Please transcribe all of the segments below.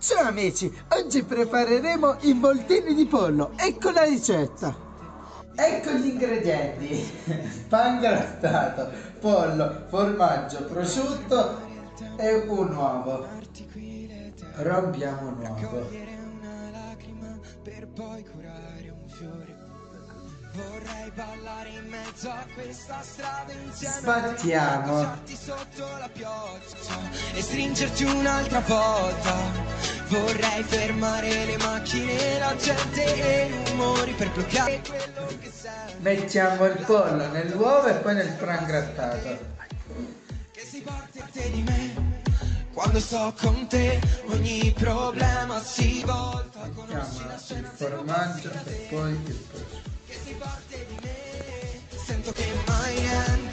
Ciao amici, oggi prepareremo i voltini di pollo. Ecco la ricetta. Ecco gli ingredienti. Pan grattato, pollo, formaggio, prosciutto e un uovo. Rompiamo un uovo. Vorrei ballare in mezzo a questa strada insieme Sbattiamo sotto la pioggia E stringerti un'altra volta Vorrei fermare le macchine, la gente e i rumori Per bloccare quello che serve. Mettiamo il pollo nell'uovo e poi nel pan grattato. Che si parte te di me quando sto con te ogni problema si volta. Mettiamo il formaggio e poi il prosciutto che si parte di me Sento che mai niente,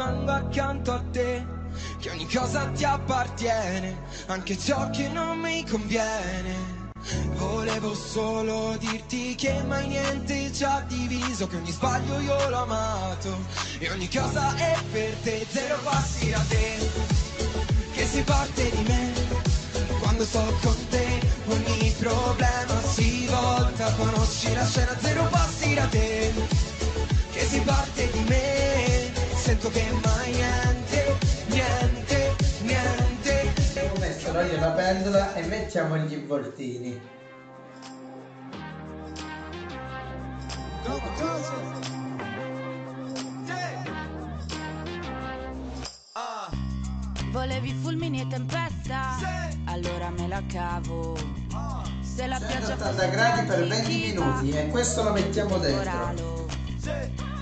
rimango accanto a te Che ogni cosa ti appartiene Anche ciò che non mi conviene. Volevo solo dirti che mai niente ci ha diviso Che ogni sbaglio io l'ho amato E ogni cosa è per te Zero passi da te Che si parte di me. Quando sto con te ogni problema si volta Conosci la scena zero passi da te Che si parte Sento che mai niente, niente, niente Ho messo l'olio alla pentola e mettiamo gli involtini Volevi fulmini e tempesta? Sì. Allora me la cavo. Oh. Se la pioggia 80 gradi per 20 minuti e questo lo mettiamo dentro.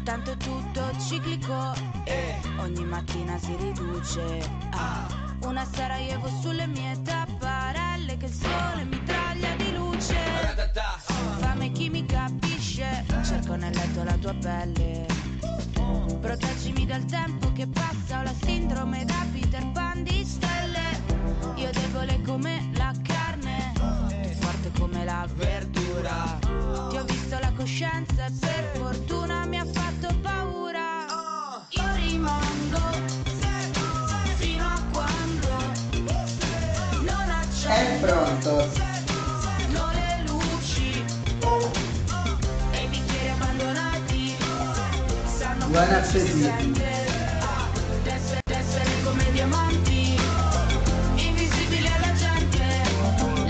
Tanto tutto ciclico e ogni mattina si riduce. Ah. Una Sarajevo sulle mie tapparelle che il sole mi traglia di luce. Fame chi mi capisce, cerco nel letto la tua pelle. Proteggimi dal tempo che passa, ho la sindrome da Peter Pan di stelle. Io debole come la carne, tu forte come la verdura. Ti ho visto la coscienza e per fortuna mi ha fatto È pronto. Buon appetito. Essere come diamanti, invisibili alla gente.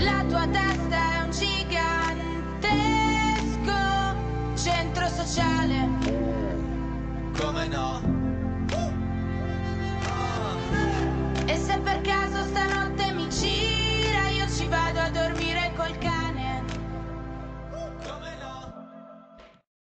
La tua testa è un gigantesco centro sociale. Come no?